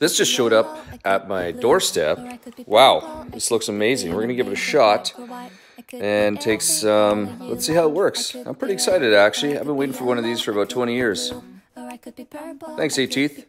This just showed up at my doorstep. Wow, this looks amazing. We're gonna give it a shot and take some, um, let's see how it works. I'm pretty excited actually. I've been waiting for one of these for about 20 years. Thanks, A-Teeth.